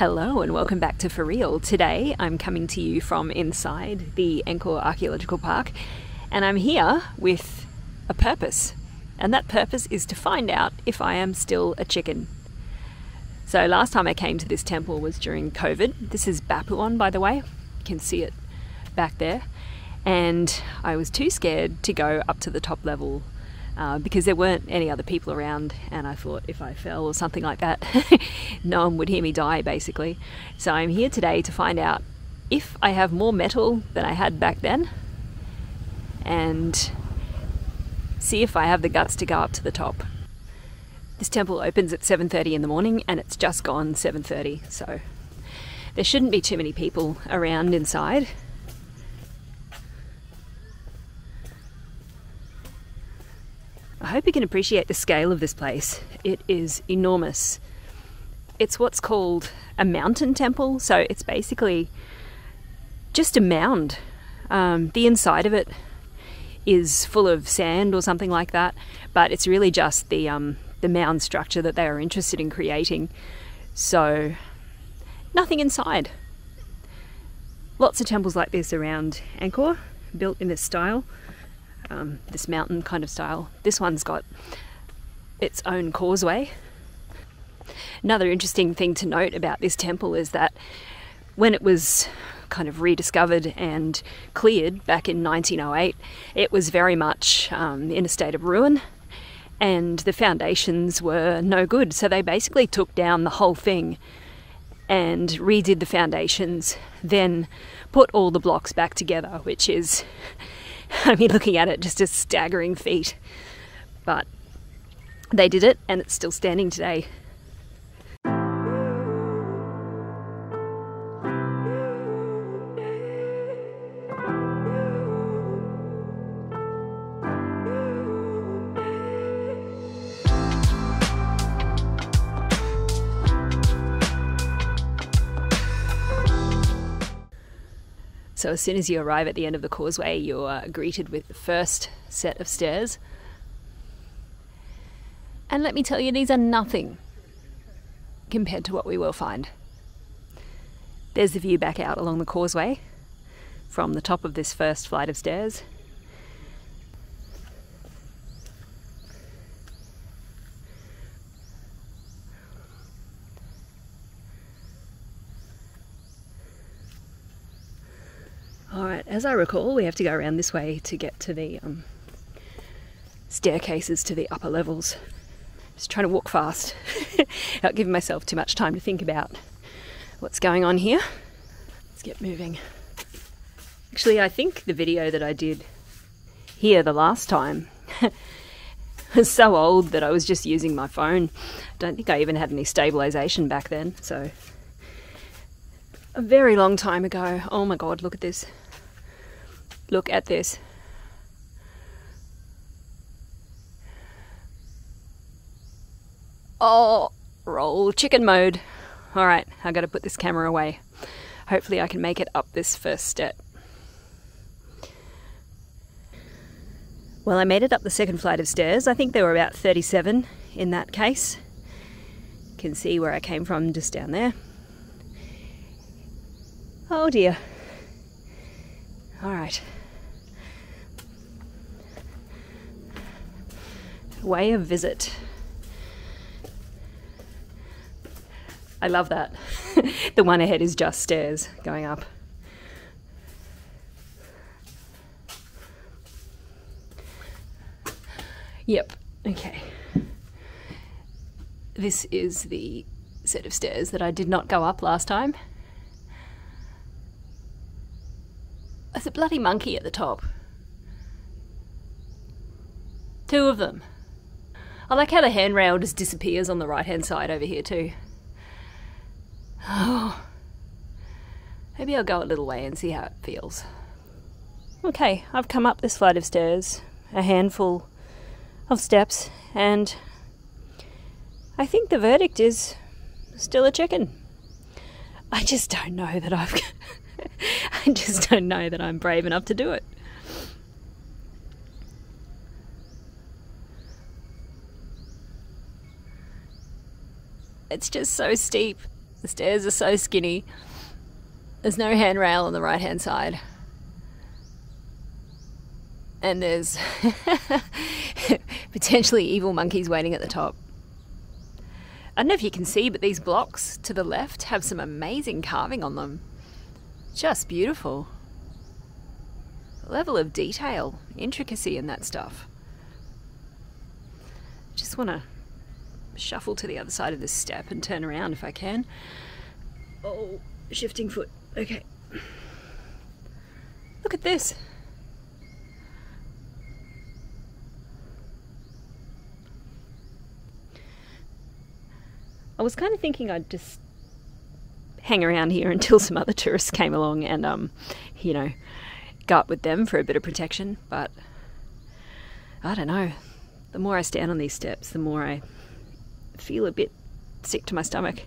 Hello and welcome back to For Riel. Today I'm coming to you from inside the Angkor Archaeological Park and I'm here with a purpose. And that purpose is to find out if I am still a chicken. So last time I came to this temple was during COVID. This is Baphuon, by the way. You can see it back there. And I was too scared to go up to the top level uh, because there weren't any other people around, and I thought if I fell or something like that, no one would hear me die basically. So I'm here today to find out if I have more metal than I had back then and see if I have the guts to go up to the top. This temple opens at 7:30 in the morning and it's just gone 7:30, so there shouldn't be too many people around inside. I hope you can appreciate the scale of this place. It is enormous. It's what's called a mountain temple, so it's basically just a mound. Um, the inside of it is full of sand or something like that, but it's really just the um, the mound structure that they are interested in creating. So nothing inside. Lots of temples like this around Angkor, built in this style um, this mountain kind of style. This one's got its own causeway. Another interesting thing to note about this temple is that when it was kind of rediscovered and cleared back in 1908, it was very much um, in a state of ruin and the foundations were no good. So they basically took down the whole thing and redid the foundations, then put all the blocks back together, which is I mean, looking at it, just a staggering feat. But they did it, and it's still standing today. So as soon as you arrive at the end of the causeway, you're uh, greeted with the first set of stairs. And let me tell you, these are nothing compared to what we will find. There's the view back out along the causeway from the top of this first flight of stairs. Alright, as I recall, we have to go around this way to get to the um, staircases to the upper levels. Just trying to walk fast, without giving myself too much time to think about what's going on here. Let's get moving. Actually, I think the video that I did here the last time was so old that I was just using my phone. I don't think I even had any stabilization back then, so a very long time ago. Oh my god, look at this. Look at this. Oh, roll chicken mode. Alright, I gotta put this camera away. Hopefully I can make it up this first step. Well, I made it up the second flight of stairs. I think there were about 37 in that case. You can see where I came from just down there. Oh dear. All right. Way of visit. I love that. the one ahead is just stairs going up. Yep, okay. This is the set of stairs that I did not go up last time. There's a bloody monkey at the top. Two of them. I like how the handrail just disappears on the right hand side over here too. Oh, maybe I'll go a little way and see how it feels. Okay, I've come up this flight of stairs, a handful of steps, and I think the verdict is still a chicken. I just don't know that I've. I just don't know that I'm brave enough to do it. It's just so steep. The stairs are so skinny. There's no handrail on the right hand side. And there's potentially evil monkeys waiting at the top. I don't know if you can see, but these blocks to the left have some amazing carving on them. Just beautiful. Level of detail, intricacy in that stuff. Just want to shuffle to the other side of this step and turn around if I can. Oh, shifting foot. Okay. Look at this. I was kind of thinking I'd just hang around here until some other tourists came along and, um, you know, go up with them for a bit of protection. But I don't know. The more I stand on these steps, the more I feel a bit sick to my stomach.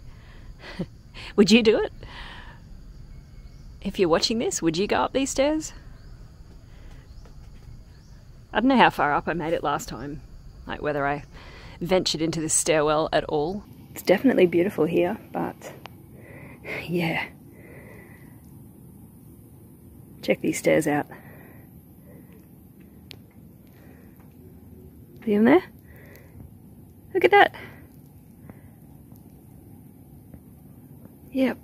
would you do it? If you're watching this, would you go up these stairs? I don't know how far up I made it last time, like whether I ventured into this stairwell at all. It's definitely beautiful here, but yeah. Check these stairs out. See them there? Look at that. Yep.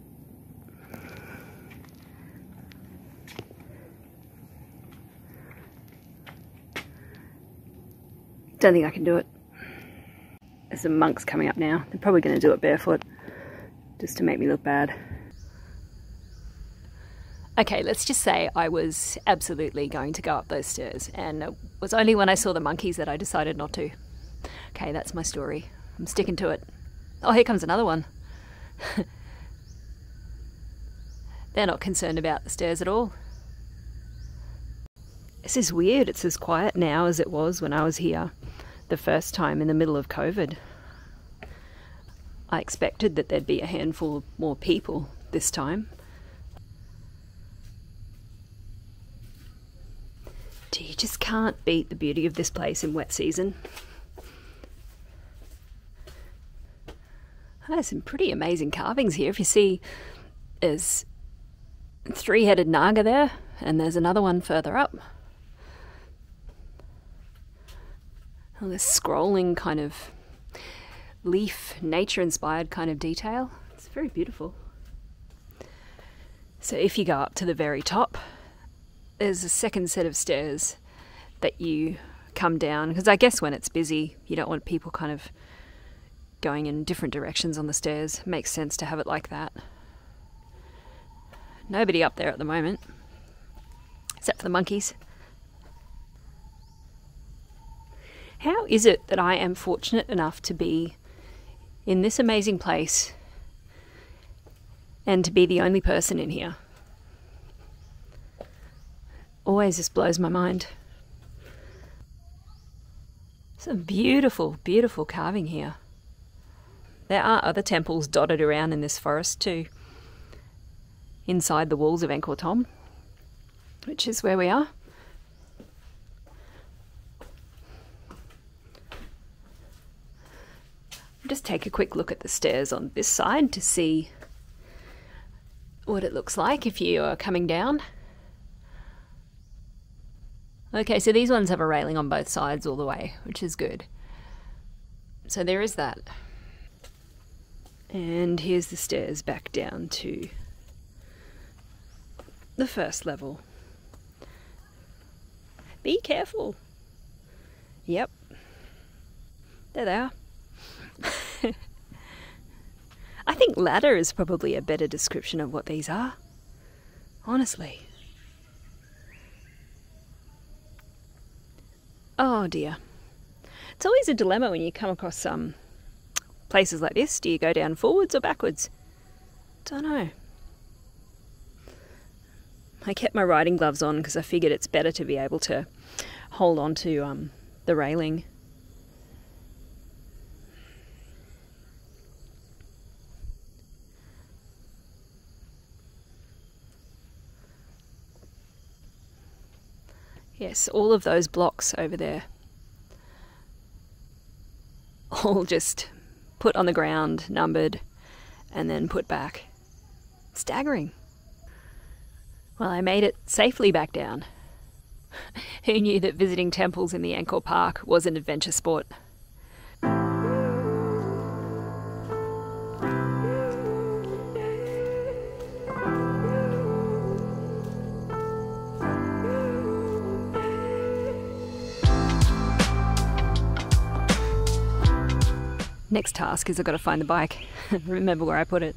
Don't think I can do it. There's some monks coming up now. They're probably going to do it barefoot just to make me look bad. Okay, let's just say I was absolutely going to go up those stairs, and it was only when I saw the monkeys that I decided not to. Okay, that's my story. I'm sticking to it. Oh, here comes another one. They're not concerned about the stairs at all. This is weird. It's as quiet now as it was when I was here the first time in the middle of COVID. I expected that there'd be a handful more people this time. Do you just can't beat the beauty of this place in wet season. There's some pretty amazing carvings here. If you see, there's three-headed naga there, and there's another one further up. Oh, this scrolling kind of leaf, nature-inspired kind of detail. It's very beautiful. So if you go up to the very top, there's a second set of stairs that you come down because I guess when it's busy, you don't want people kind of going in different directions on the stairs. It makes sense to have it like that. Nobody up there at the moment, except for the monkeys. How is it that I am fortunate enough to be in this amazing place and to be the only person in here? Always just blows my mind. Some beautiful, beautiful carving here. There are other temples dotted around in this forest too inside the walls of Angkor Thom, which is where we are. Just take a quick look at the stairs on this side to see what it looks like if you are coming down. Okay, so these ones have a railing on both sides all the way, which is good. So there is that. And here's the stairs back down to the first level. Be careful. Yep. There they are. I think ladder is probably a better description of what these are. Honestly. Oh dear. It's always a dilemma when you come across some um, places like this. Do you go down forwards or backwards? Don't know. I kept my riding gloves on because I figured it's better to be able to hold on to um, the railing. Yes, all of those blocks over there. All just put on the ground, numbered, and then put back. Staggering. Well, I made it safely back down. Who knew that visiting temples in the Angkor Park was an adventure sport? Next task is I've got to find the bike. Remember where I put it.